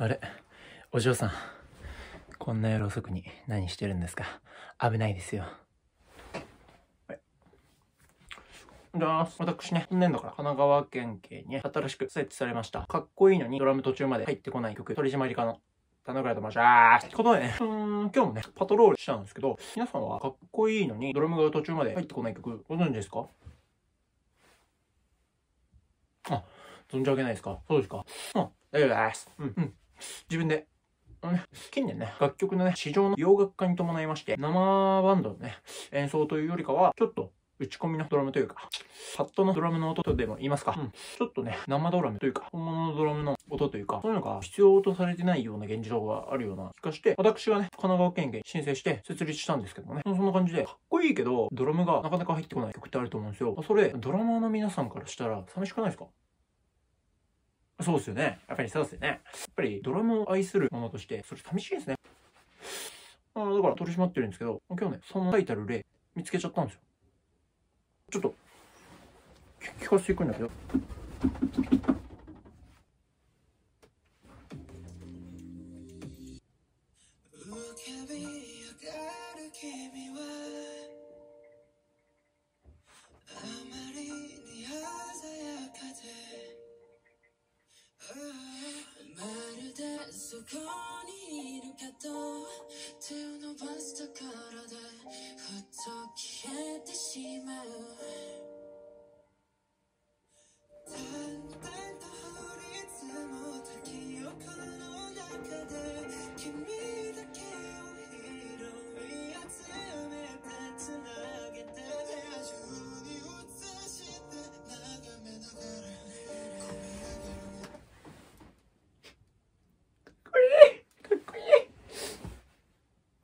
あれ？お嬢さん。こんな夜遅くに何してるんですか？危ないですよ。私ね、今年度から神奈川県警に新しく設置されました。かっこいいのにドラム途中まで入ってこない曲、取締り課の田野倉と申します。ってことでね、うん、今日もね、パトロールしたんですけど、皆さんはかっこいいのにドラムが途中まで入ってこない曲、ご存知ですか？あ、存じ上げないですか？そうですかうん、大丈夫です。うん、うん。自分で。ね、近年ね、楽曲のね、市場の洋楽化に伴いまして、生バンドのね、演奏というよりかは、ちょっと打ち込みのドラムというか、パッドのドラムの音とでも言いますか、うん、ちょっとね、生ドラムというか、本物のドラムの音というか、そういうのが必要とされてないような現状があるような気がして、私がね、神奈川県警申請して設立したんですけどもね、そんな感じで、かっこいいけど、ドラムがなかなか入ってこない曲ってあると思うんですよ。それ、ドラマーの皆さんからしたら寂しくないですか？そうですよね。やっぱりそうですよね。やっぱりドラムを愛するものとして、それ寂しいですね。あだから取り締まってるんですけど、今日ね、そのタイタル例見つけちゃったんですよ。ちょっと、聞かせていくんだけど。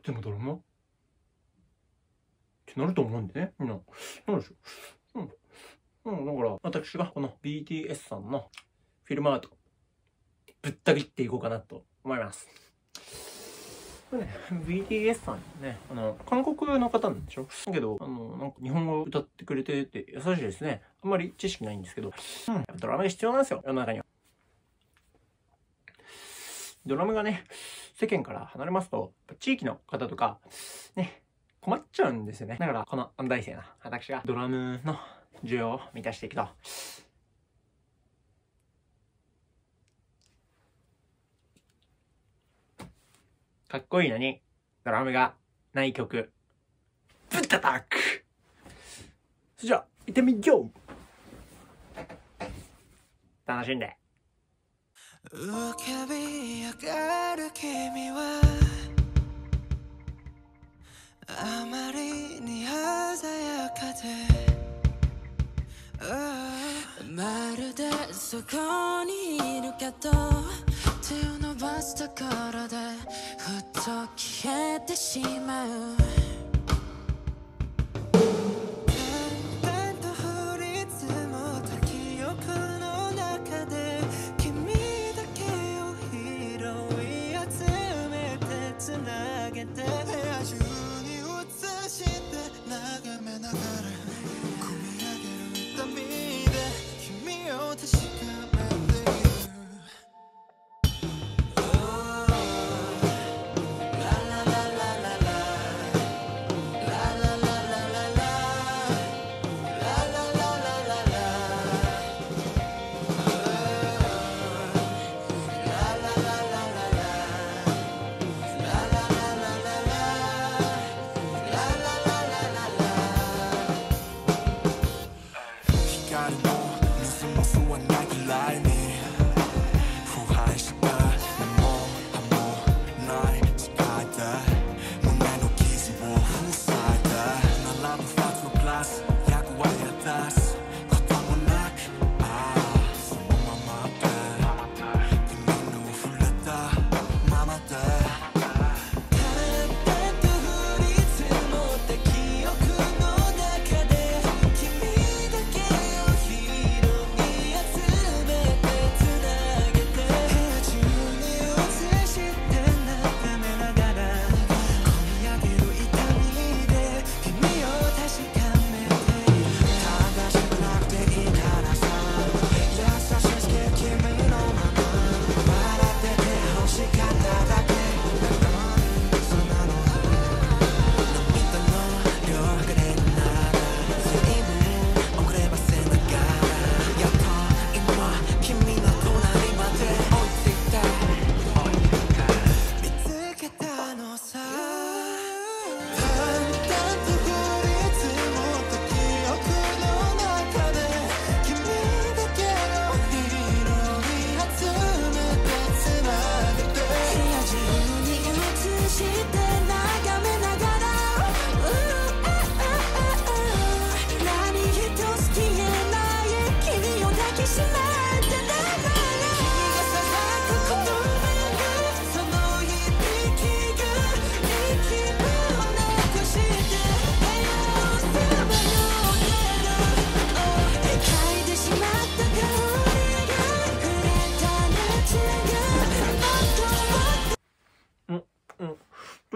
でもドラムってなると思うんでね。みんな。なんでしょう？うん。うん、だ？から、私がこの BTS さんのフィルムアート、ぶった切っていこうかなと思います。ね、BTS さんね、あの、韓国の方なんでしょ？だけど、あの、なんか日本語歌ってくれてて優しいですね。あんまり知識ないんですけど、うん、ドラムが必要なんですよ、世の中には。ドラムがね、世間から離れますと、地域の方とか、ね、困っちゃうんですよね。だから、この安大生な私がドラムの需要を満たしていくと。かっこいいのに、ドラムがない曲、ぶったたくそれじゃあ、行ってみよう楽しんで。浮かび上がる君はあまりに鮮やかでまるでそこにいるけど手を伸ばしたからでふっと消えてしまう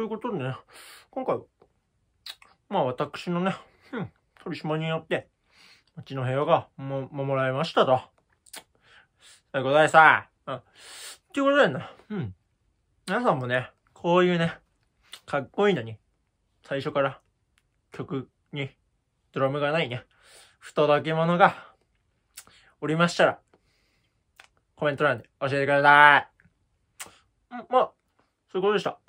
ことでね、今回、まあ私のね、うん、取締りによって、町の平和がも、守られましたと。そういうことでさ、うん。っていうことでね、うん。皆さんもね、こういうね、かっこいいのに、最初から曲にドラムがないね、ふとだけ者がおりましたら、コメント欄で教えてください。うん、まあ、そういうことでした。